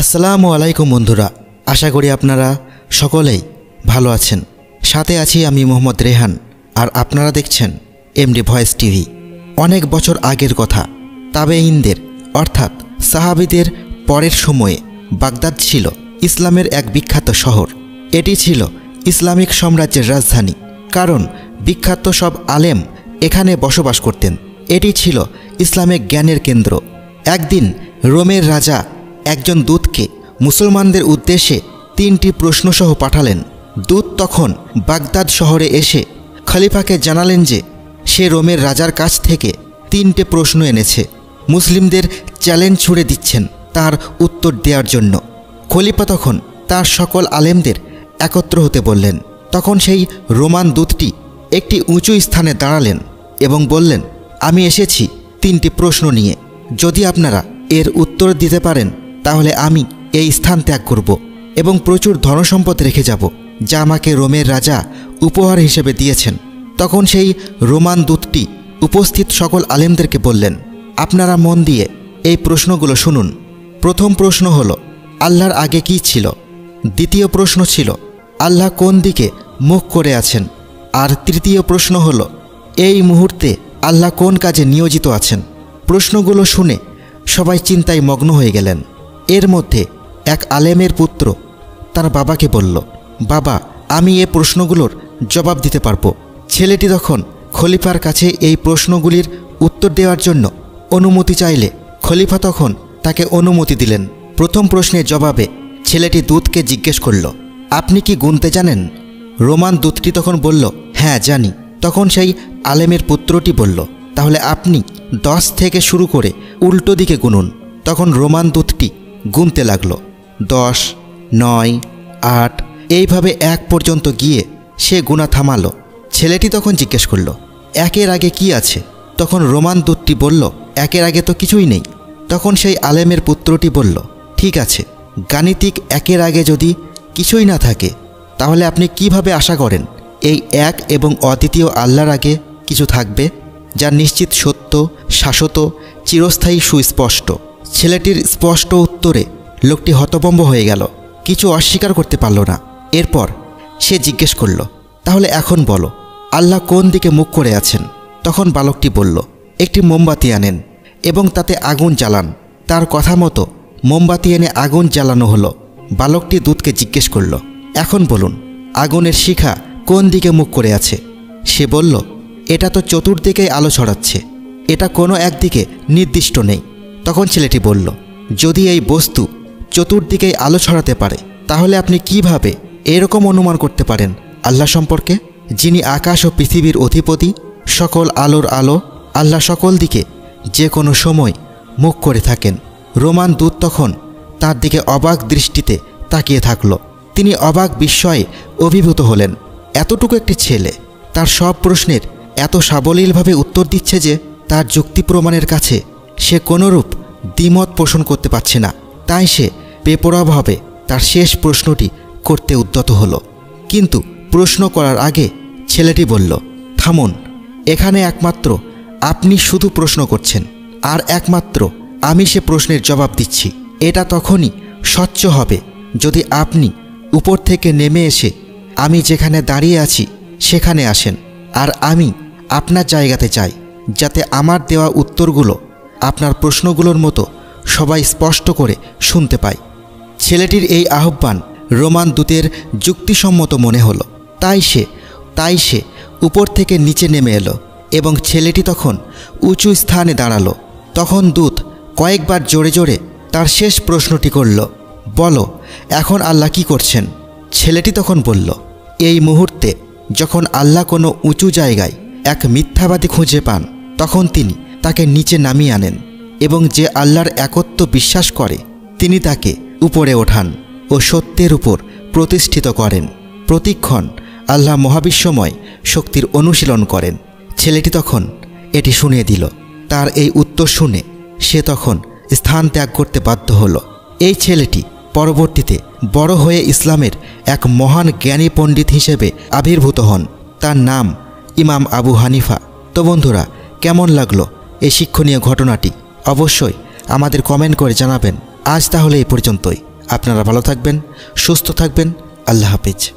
আসসালামু আলাইকুম বন্ধুরা, আশা করি আপনারা সকলেই ভালো আছেন। সাথে আছি আমি মোহাম্মদ রেহান, আর আপনারা দেখছেন এমডি ভয়েস টিভি। অনেক বছর আগের কথা তাবে ইনদের অর্থাৎ সাহাবিদের পরের সময়ে বাগদাদ ছিল ইসলামের এক বিখ্যাত শহর। এটি ছিল ইসলামিক সাম্রাজ্যের রাজধানী, কারণ বিখ্যাত সব আলেম এখানে বসবাস করতেন। এটি ছিল ইসলামিক জ্ঞানের কেন্দ্র। একদিন রোমের রাজা একজন দূতকে মুসলমানদের উদ্দেশ্যে তিনটি প্রশ্নসহ পাঠালেন। দূত তখন বাগদাদ শহরে এসে খলিফাকে জানালেন যে, সে রোমের রাজার কাছ থেকে তিনটে প্রশ্ন এনেছে। মুসলিমদের চ্যালেঞ্জ ছুড়ে দিচ্ছেন তার উত্তর দেওয়ার জন্য। খলিফা তখন তার সকল আলেমদের একত্র হতে বললেন। তখন সেই রোমান দূতটি একটি উঁচু স্থানে দাঁড়ালেন এবং বললেন, আমি এসেছি তিনটি প্রশ্ন নিয়ে। যদি আপনারা এর উত্তর দিতে পারেন তাহলে আমি এই স্থান ত্যাগ করব এবং প্রচুর ধনসম্পদ রেখে যাব, যা আমাকে রোমের রাজা উপহার হিসেবে দিয়েছেন। তখন সেই রোমান দূতটি উপস্থিত সকল আলেমদেরকে বললেন, আপনারা মন দিয়ে এই প্রশ্নগুলো শুনুন। প্রথম প্রশ্ন হল, আল্লাহর আগে কি ছিল? দ্বিতীয় প্রশ্ন ছিল, আল্লাহ কোন দিকে মুখ করে আছেন? আর তৃতীয় প্রশ্ন হল, এই মুহূর্তে আল্লাহ কোন কাজে নিয়োজিত আছেন? প্রশ্নগুলো শুনে সবাই চিন্তায় মগ্ন হয়ে গেলেন। এর মধ্যে এক আলেমের পুত্র তার বাবাকে বলল, বাবা, আমি এ প্রশ্নগুলোর জবাব দিতে পারব। ছেলেটি তখন খলিফার কাছে এই প্রশ্নগুলির উত্তর দেওয়ার জন্য অনুমতি চাইলে খলিফা তখন তাকে অনুমতি দিলেন। প্রথম প্রশ্নের জবাবে ছেলেটি দূতকে জিজ্ঞেস করল, আপনি কি গুনতে জানেন? রোমান দূতটি তখন বলল হ্যাঁ জানি। তখন সেই আলেমের পুত্রটি বলল, তাহলে আপনি দশ থেকে শুরু করে উল্টো দিকে গুনুন। তখন রোমান দূতটি গুনতে লাগল। দশ, নয়, আট, এইভাবে এক পর্যন্ত গিয়ে সে গুণা থামালো। ছেলেটি তখন জিজ্ঞেস করল, একের আগে কি আছে? তখন রোমান দূতটি বলল, একের আগে তো কিছুই নেই। তখন সেই আলেমের পুত্রটি বলল, ঠিক আছে, গাণিতিক একের আগে যদি কিছুই না থাকে, তাহলে আপনি কীভাবে আশা করেন এই এক এবং অদ্বিতীয় আল্লাহর আগে কিছু থাকবে, যা নিশ্চিত সত্য, শাশ্বত, চিরস্থায়ী সুস্পষ্ট? ছেলেটির স্পষ্ট উত্তরে লোকটি হতভম্ব হয়ে গেল। কিছু অস্বীকার করতে পারল না। এরপর সে জিজ্ঞেস করল, তাহলে এখন বলো, আল্লাহ কোন দিকে মুখ করে আছেন? তখন বালকটি বলল, একটি মোমবাতি আনেন এবং তাতে আগুন জ্বালান। তার কথা মতো মোমবাতি এনে আগুন জ্বালানো হলো। বালকটি দুধকে জিজ্ঞেস করল, এখন বলুন, আগুনের শিখা কোন দিকে মুখ করে আছে? সে বলল, এটা তো চতুর্দিকেই আলো ছড়াচ্ছে। এটা কোনো একদিকে নির্দিষ্ট নেই। তখন ছেলেটি বলল, যদি এই বস্তু চতুর্দিকে আলো ছড়াতে পারে, তাহলে আপনি কীভাবে এরকম অনুমান করতে পারেন? আল্লাহ সম্পর্কে, যিনি আকাশ ও পৃথিবীর অধিপতি, সকল আলোর আলো, আল্লাহ সকল দিকে যে কোনো সময় মুখ করে থাকেন। রোমান দূত তখন তার দিকে অবাক দৃষ্টিতে তাকিয়ে থাকল। তিনি অবাক বিস্ময়ে অভিভূত হলেন। এতটুকু একটি ছেলে তার সব প্রশ্নের এত সাবলীলভাবে উত্তর দিচ্ছে যে তার যুক্তি প্রমাণের কাছে সে কোনোরূপ দ্বিমত পোষণ করতে পারছে না। তাই সে বেপরোয়াভাবে তার শেষ প্রশ্নটি করতে উদ্যত হলো। কিন্তু প্রশ্ন করার আগে ছেলেটি বলল, থামুন, এখানে একমাত্র আপনি শুধু প্রশ্ন করছেন, আর একমাত্র আমি সে প্রশ্নের জবাব দিচ্ছি। এটা তখনই স্বচ্ছ হবে যদি আপনি উপর থেকে নেমে এসে আমি যেখানে দাঁড়িয়ে আছি সেখানে আসেন, আর আমি আপনার জায়গাতে চাই যাতে আমার দেওয়া উত্তরগুলো আপনার প্রশ্নগুলোর মতো সবাই স্পষ্ট করে শুনতে পায়। ছেলেটির এই আহ্বান রোমান দূতের যুক্তিসম্মত মনে হলো। তাই সে তাই সে উপর থেকে নিচে নেমে এলো এবং ছেলেটি তখন উঁচু স্থানে দাঁড়াল। তখন দূত কয়েকবার জোরে জোরে তার শেষ প্রশ্নটি করল, বলো, এখন আল্লাহ কি করছেন? ছেলেটি তখন বলল, এই মুহূর্তে যখন আল্লাহ কোনো উঁচু জায়গায় এক মিথ্যাবাদী খুঁজে পান, তখন তিনি তাকে নিচে নামিয়ে আনেন এবং যে আল্লাহর একত্ব বিশ্বাস করে, তিনি তাকে উপরে ওঠান ও সত্যের উপর প্রতিষ্ঠিত করেন। প্রতিক্ষণ আল্লাহ মহাবিশ্বময় শক্তির অনুশীলন করেন। ছেলেটি তখন এটি শুনিয়ে দিল। তার এই উত্তর শুনে সে তখন স্থান ত্যাগ করতে বাধ্য হলো। এই ছেলেটি পরবর্তীতে বড় হয়ে ইসলামের এক মহান জ্ঞানী পণ্ডিত হিসেবে আবির্ভূত হন। তার নাম ইমাম আবু হানিফা। তো বন্ধুরা, কেমন লাগল এই শিক্ষণীয় ঘটনাটি অবশ্যই আমাদের কমেন্ট করে জানাবেন। আজ তাহলে এই পর্যন্তই। আপনারা ভালো থাকবেন, সুস্থ থাকবেন। আল্লাহ হাফিজ।